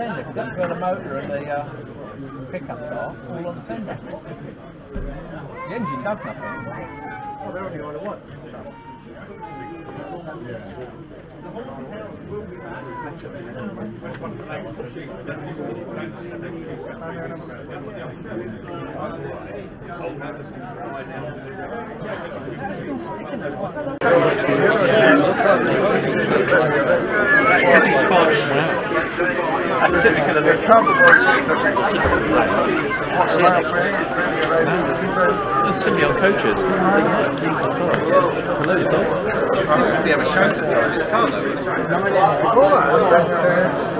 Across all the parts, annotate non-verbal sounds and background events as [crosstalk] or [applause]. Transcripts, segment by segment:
tender because that's where the motor and the uh, pickups are, all on the tender. The engine does nothing. Oh, they're only on the one. Because it's quite small. It's simply on coaches. We have a show to this car though.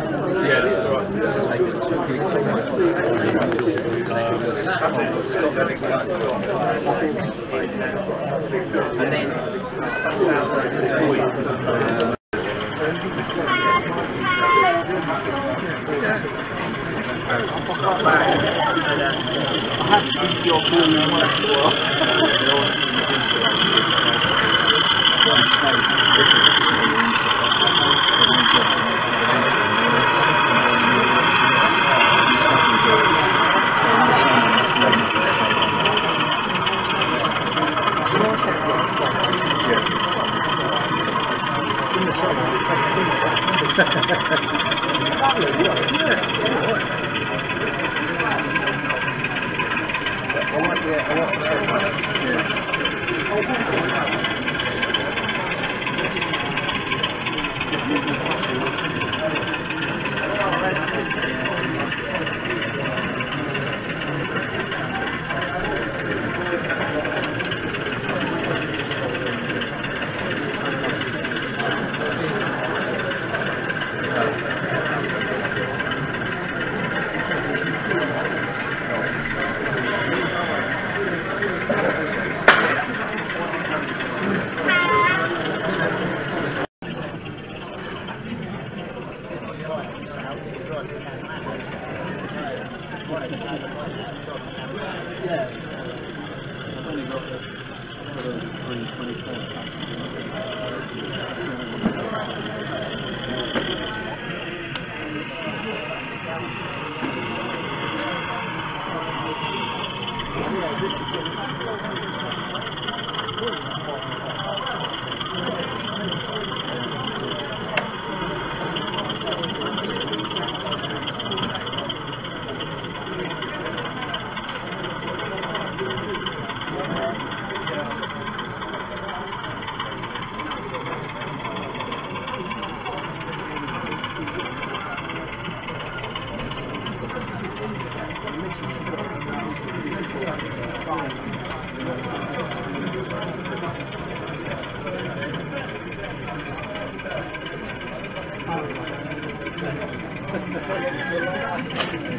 Thank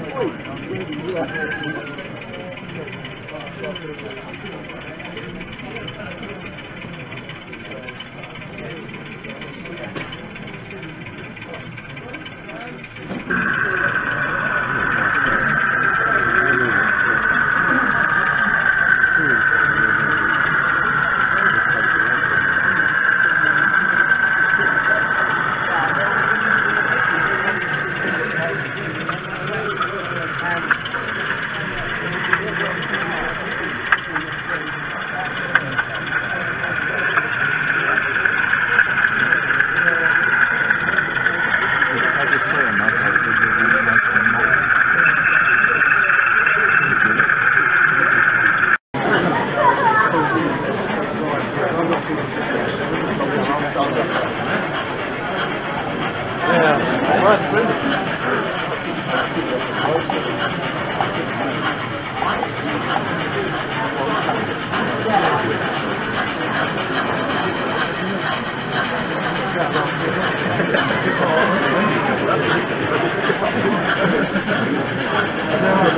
you.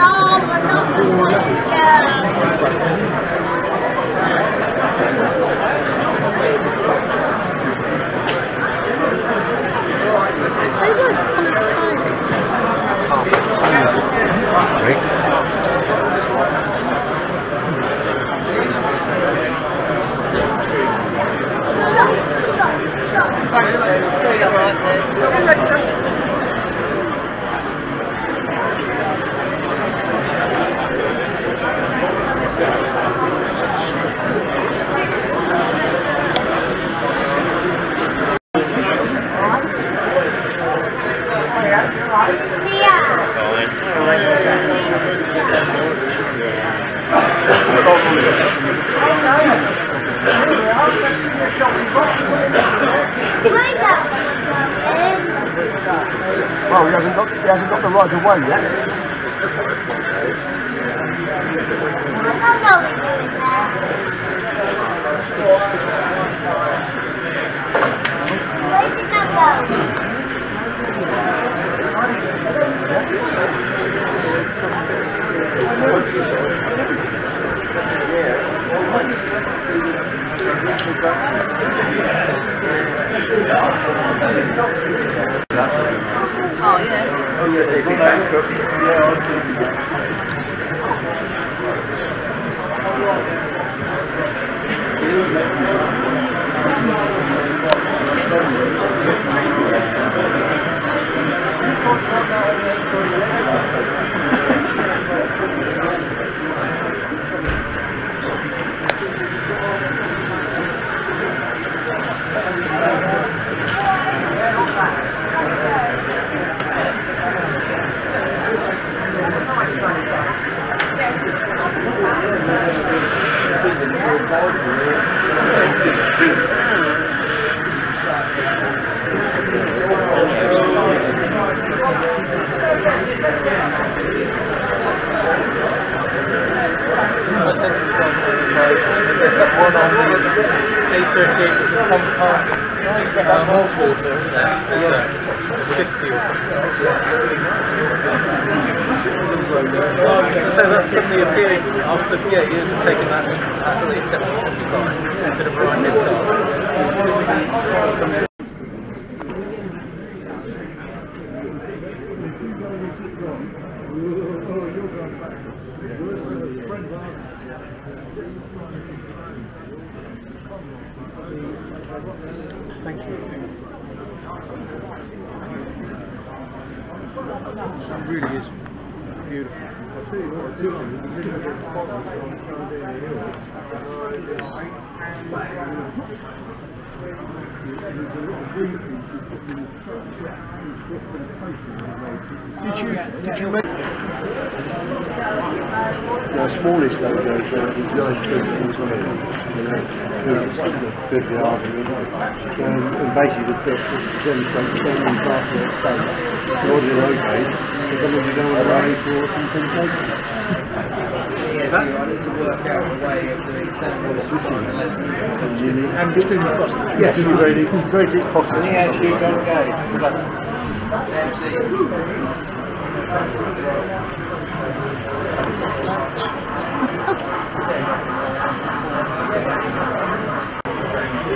No, but not the I Well, he hasn't got, he hasn't got the right of way yet. Where did that go? Oh, one oh, on the A38 was a pump past uh, Haweswater, isn't it? It's a 50 or something. So that suddenly appeared after yeah, years of taking that actually exceptionally fine. A bit of variety of cars. Thank you. It really is beautiful. Did you, did you make... The smallest uh, is 920 as well. You know, it's still a good yard. Um, and basically the, the, the demonstrate the only part of the. The audio okay, but then you go on the way for some temptation. Yes, you, I need to work out a way of doing And just doing the cost. Yes, you really, very deep pocket. Let me ask you, don't go.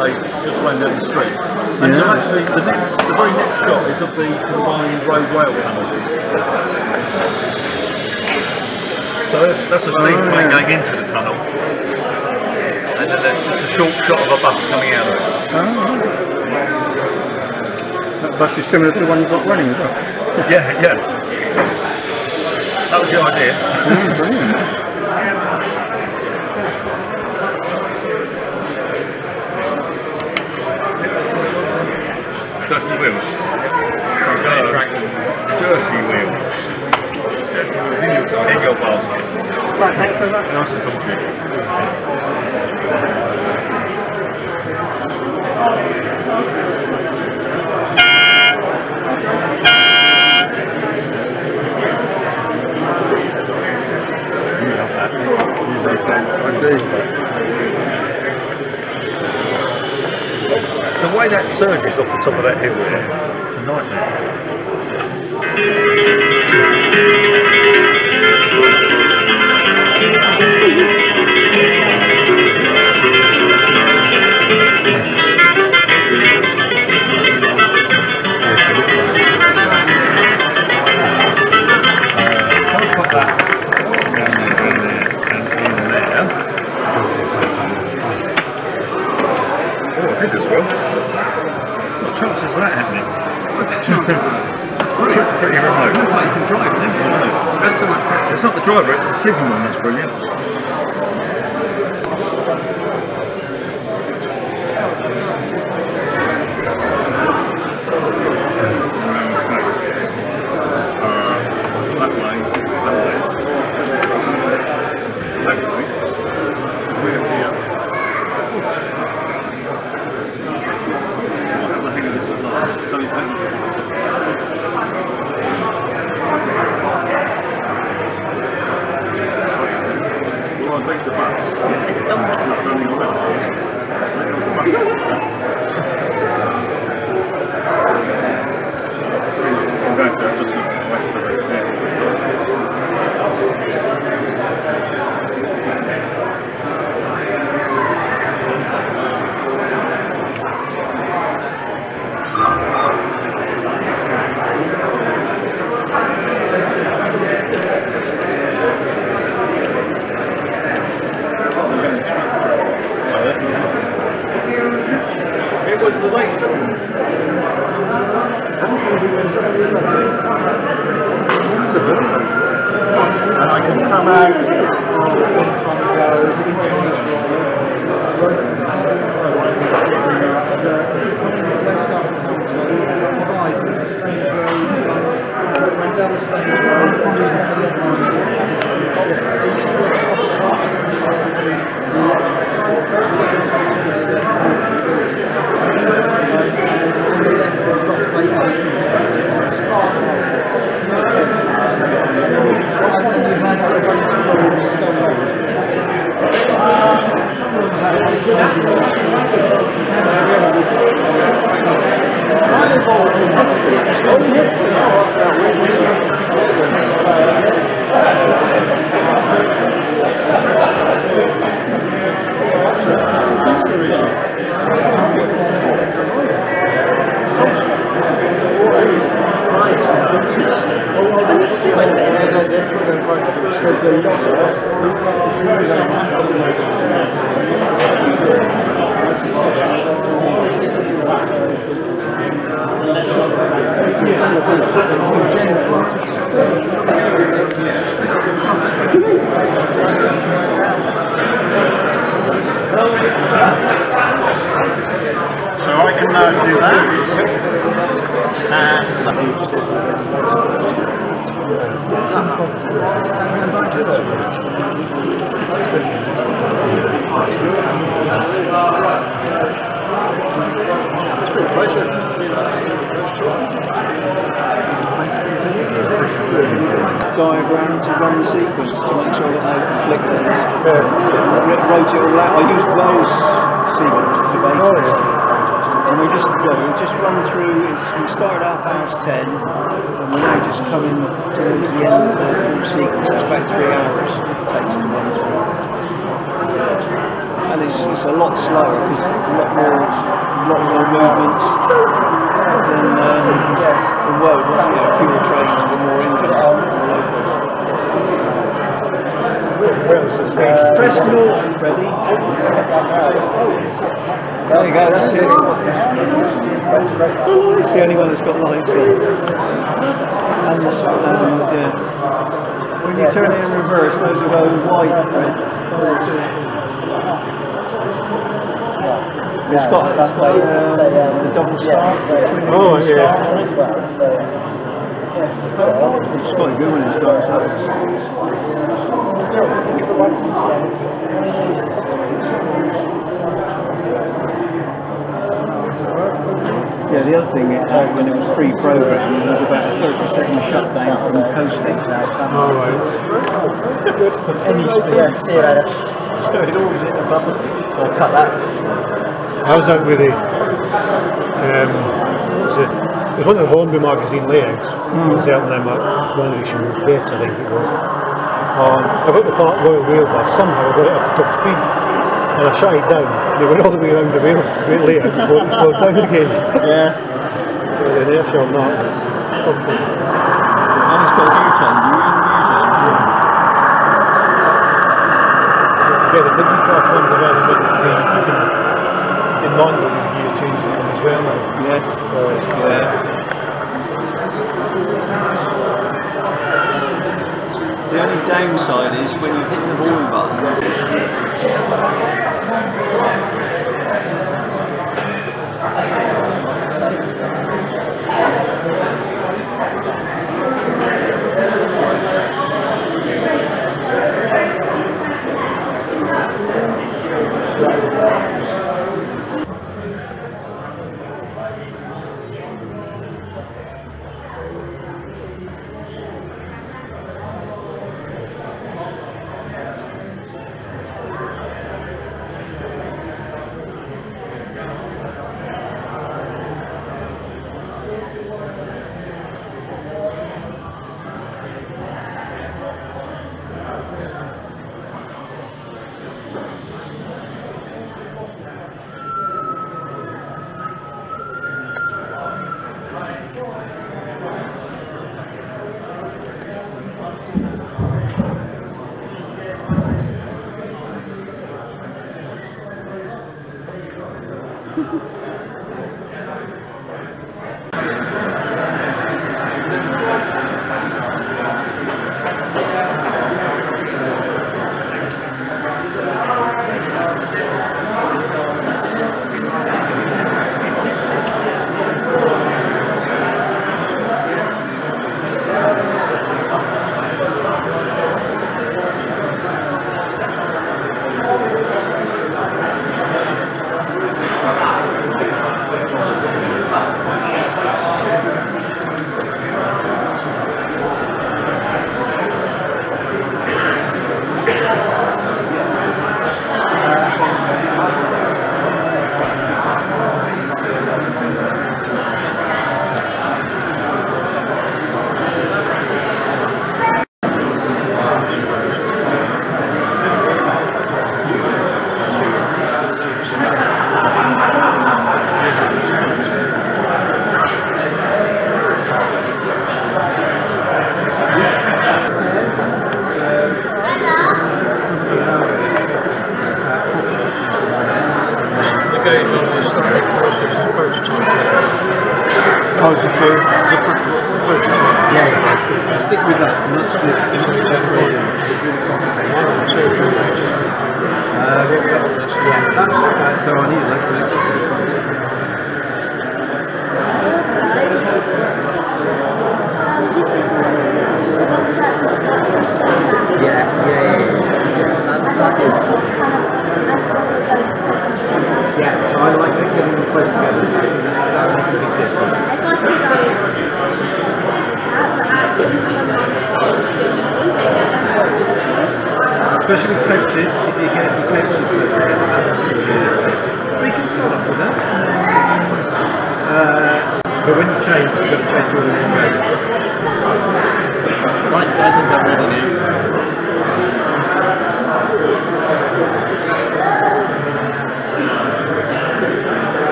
like just ran down the street. And so actually, the next, the very next shot is of the combined road rail tunnel. So that's, that's a steam train going into the tunnel. And then there's just a short shot of a bus coming out of it. That bus is similar to the one you've got running as well. Yeah, yeah. That was the idea. Mm, Wheels. Dirty wheels. Dirty wheels in your, in your basket. Right, thanks very much. Nice to talk to you. The way that surges off the top of that hill there, it's a nightmare. Pretty, remote. You can drive then. That's so much practice. It's not the driver, it's the signalman that's brilliant. Come out do that. And diagram to run the sequence to make sure that no conflict ends. I wrote it all out. I used those sequence as a basis. And we just we just run through. It's, we started out past ten, and we're now just coming towards the end of the sequence. It's about three hours it takes to run through. And it's, it's a lot slower because a lot more, a lot more movements than um, the road. You know, fewer trains, but more income. Press north, Freddie. There you go, that's it. It's the only one that's got lights on. And, and yeah. When you turn it in reverse, those are go white. It's got, it's got uh, the double star. Oh, yeah. It's quite good when it starts up. Yeah, the other thing, uh, when it was pre-programmed, was about a 30 second shutdown from coasting. All right. Any speed. See you later. So it always hit the button. I'll cut that. How's that with the, um, was it, it was one of the Hornby magazine layouts. It was out there, like, one edition was Gate, I think it was. Um, I got the Park Royal wheel bus, somehow I got it up to top speed. And I shut it down, it went all the way around the wheel, wheel layout before it slowed down again. [laughs] Yeah. So the inertia on that was something. And it's got a U-turn. Do you use a U-turn? Yeah, the digital comes around and you can, you can, you can gear change as well now. Yes. So, Yeah. The only downside is when you hit the volume button. So I